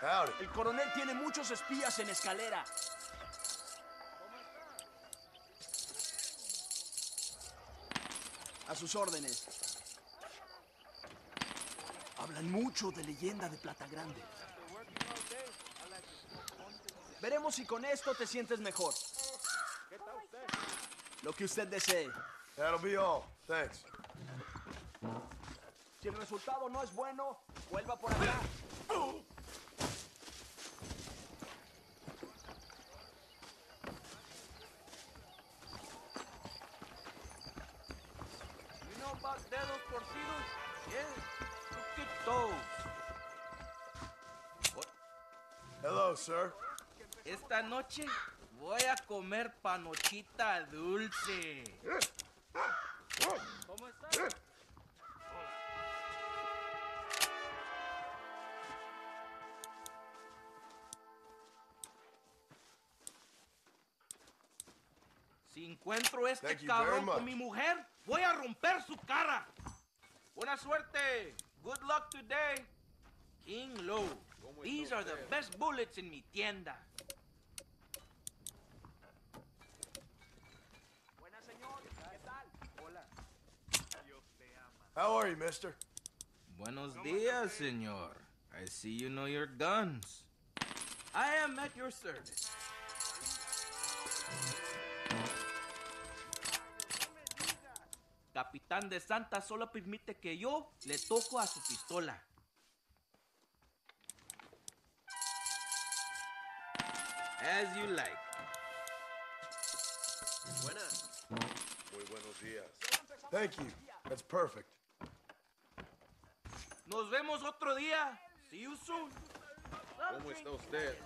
Howdy. El coronel tiene muchos espías en escalera. A sus órdenes. Hablan mucho de leyenda de Plata Grande. Veremos si con esto te sientes mejor. Lo que usted desee. That'll be all. Thanks. Si el resultado no es bueno, vuelva por acá. Torcidos? Yes. Look at those. Hello, sir. Esta noche voy a comer panochita dulce. ¿Cómo estás? Si encuentro este cabrón con mi mujer, voy a romper su cara. Buena suerte. Good luck today. King Low. These are the best bullets in mi tienda. Buena señor, ¿qué tal? Hola. How are you, mister? Buenos dias, señor. I see you know your guns. I am at your service. Capitán de Santa solo permite que yo le toco a su pistola. As you like. Muy buenos días. Thank you. That's perfect. Nos vemos otro día. See you soon. ¿Cómo está usted?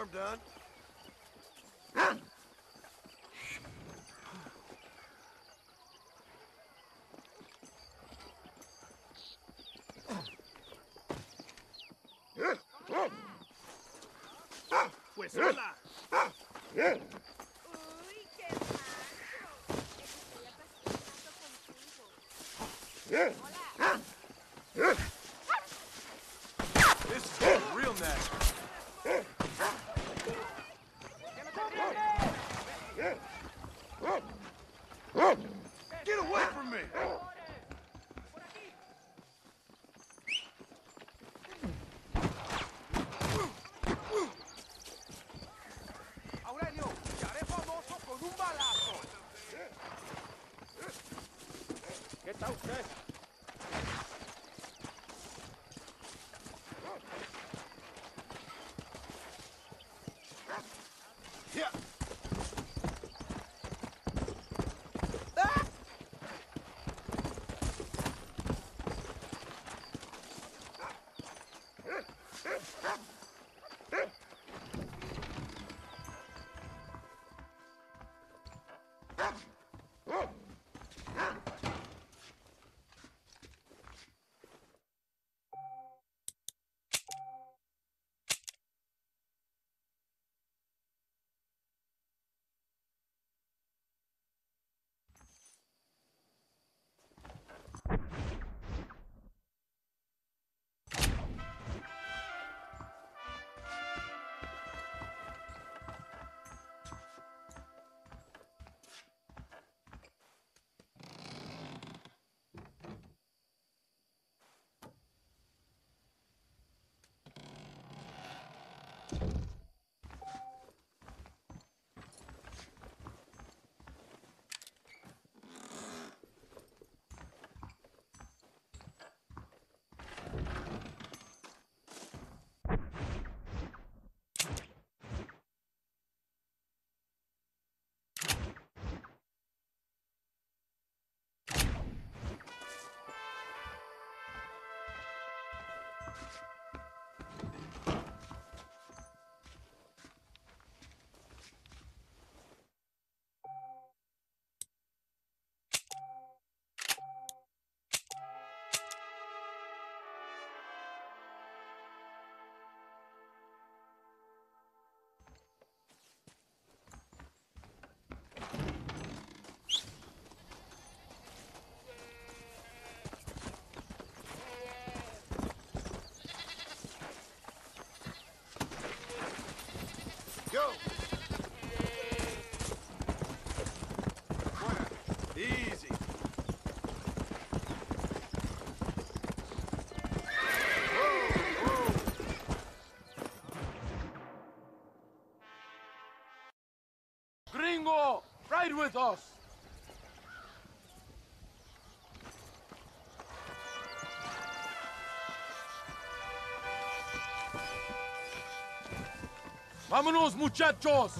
Harm done. Uy, ¿Qué tal you with us. Vámonos, muchachos!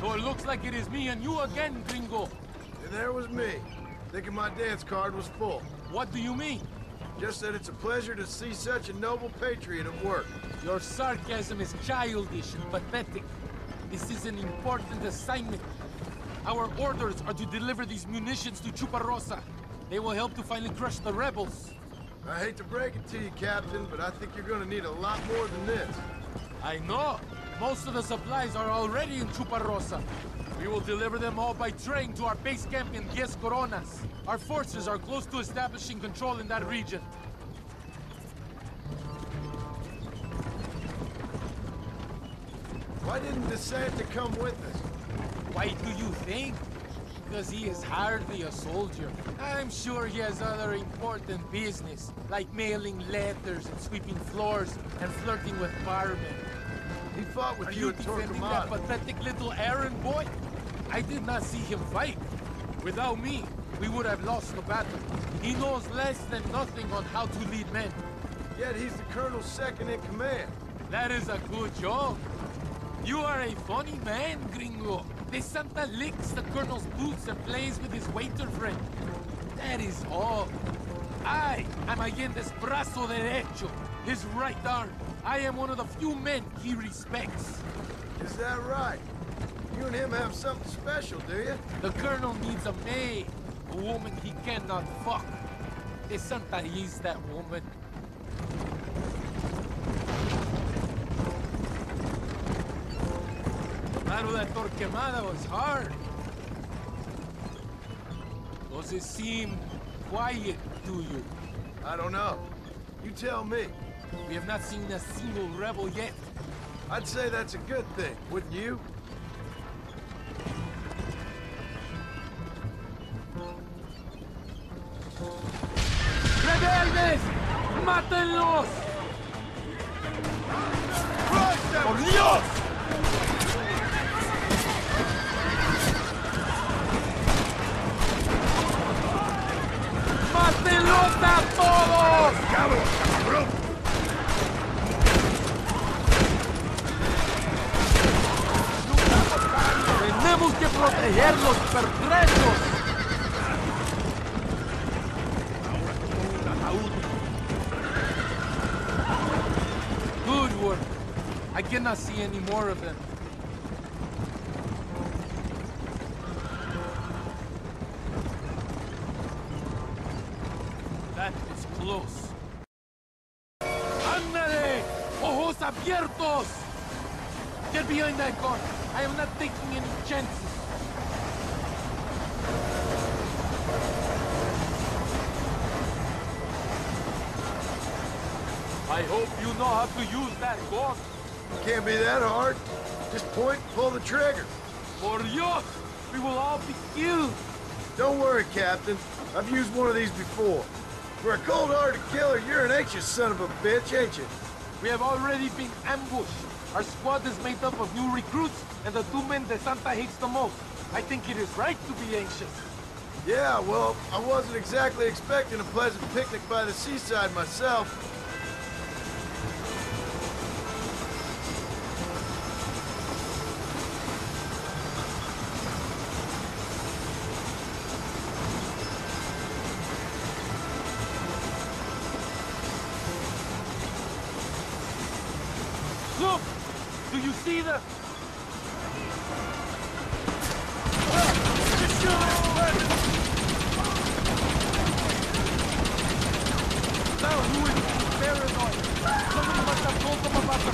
So it looks like it is me and you again, gringo. And there was me, thinking my dance card was full. What do you mean? Just that it's a pleasure to see such a noble patriot at work. Your sarcasm is childish and pathetic. This is an important assignment. Our orders are to deliver these munitions to Chuparosa. They will help to finally crush the rebels. I hate to break it to you, Captain, but I think you're gonna need a lot more than this. I know. Most of the supplies are already in Chuparosa. We will deliver them all by train to our base camp in Diez Coronas. Our forces are close to establishing control in that region. Why didn't DeSanta come with us? Why do you think? Because he is hardly a soldier. I'm sure he has other important business, like mailing letters and sweeping floors and flirting with barmen. He fought with Are you you defending that pathetic little errand boy? I did not see him fight. Without me, we would have lost the battle. He knows less than nothing on how to lead men. Yet he's the colonel's second in command. That is a good job. You are a funny man, gringo. De Santa licks the colonel's boots and plays with his waiter friend. That is all. I am Allende's brazo derecho, his right arm. I am one of the few men he respects. Is that right? You and him have something special, do you? The colonel needs a maid, a woman he cannot fuck. De Santa is that woman. The battle at Torquemada was hard. Does it seem quiet to you? I don't know. You tell me. We have not seen a single rebel yet. I'd say that's a good thing, wouldn't you? ¡Rebeldes! ¡Mátenlos! Proteger los! Good work. I cannot see any more of them. That car. I am not taking any chances. I hope you know how to use that gun. Can't be that hard. Just point, pull the trigger. For Dios, we will all be killed. Don't worry, Captain. I've used one of these before. For a cold-hearted killer, you're an anxious son of a bitch, ain't you? We have already been ambushed. Our squad is made up of new recruits and the two men that Santa hates the most. I think it is right to be anxious. Yeah, well, I wasn't exactly expecting a pleasant picnic by the seaside myself. See the... Now who is paranoid? Somebody must have told them about the.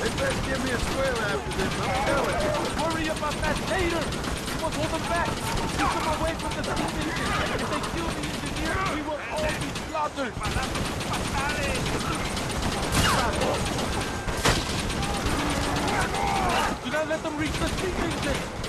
They best give me a square after this, I'm telling you. Worry about that later. We must hold them back. Keep them away from the steam engine. If they kill the engineer, we will all be slaughtered. Not let them reach the engine.